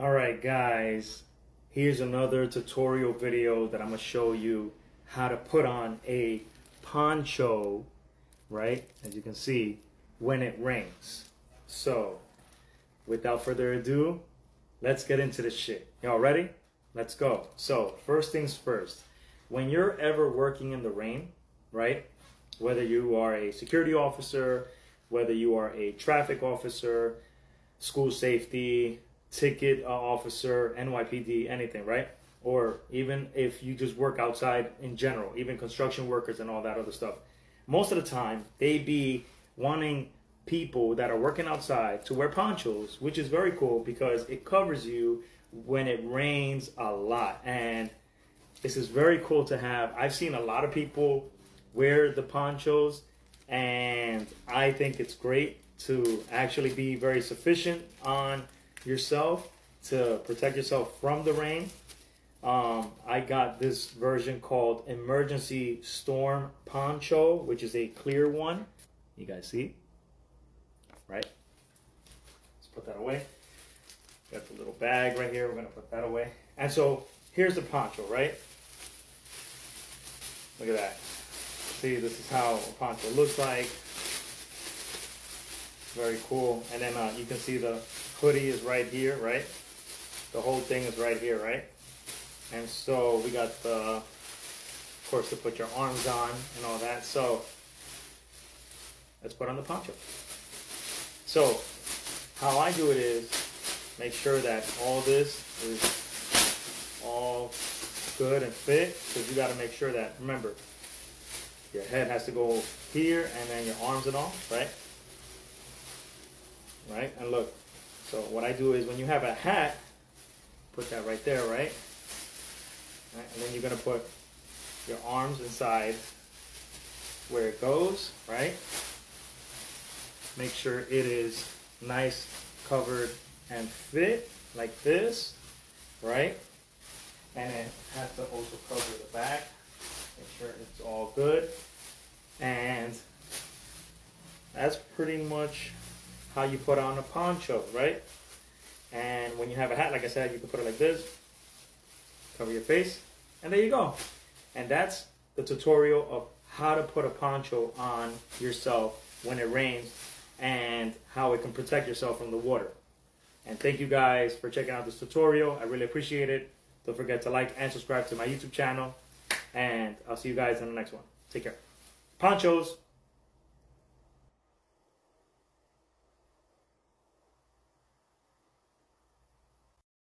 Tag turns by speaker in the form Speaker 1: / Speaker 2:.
Speaker 1: All right, guys, here's another tutorial video that I'm gonna show you how to put on a poncho, right? As you can see, when it rains. So, without further ado, let's get into the shit. Y'all ready? Let's go. So, first things first, when you're ever working in the rain, right? Whether you are a security officer, whether you are a traffic officer, school safety, ticket uh, officer, NYPD, anything, right? Or even if you just work outside in general, even construction workers and all that other stuff. Most of the time, they be wanting people that are working outside to wear ponchos, which is very cool because it covers you when it rains a lot. And this is very cool to have. I've seen a lot of people wear the ponchos, and I think it's great to actually be very sufficient on yourself to protect yourself from the rain. Um, I got this version called Emergency Storm Poncho, which is a clear one. You guys see? Right? Let's put that away. Got the little bag right here. We're going to put that away. And so here's the poncho, right? Look at that. See, this is how a poncho looks like. Very cool. And then uh, you can see the hoodie is right here, right? The whole thing is right here, right? And so we got the, of course, to put your arms on and all that. So let's put on the poncho. So how I do it is make sure that all this is all good and fit because you got to make sure that, remember, your head has to go here and then your arms and all, right? Right? And look, so what I do is when you have a hat, put that right there, right? right? And then you're gonna put your arms inside where it goes, right? Make sure it is nice, covered, and fit like this, right? And it has to also cover the back. Make sure it's all good. And that's pretty much how you put on a poncho, right? And when you have a hat, like I said, you can put it like this, cover your face, and there you go. And that's the tutorial of how to put a poncho on yourself when it rains and how it can protect yourself from the water. And thank you guys for checking out this tutorial. I really appreciate it. Don't forget to like and subscribe to my YouTube channel. And I'll see you guys in the next one. Take care. Ponchos.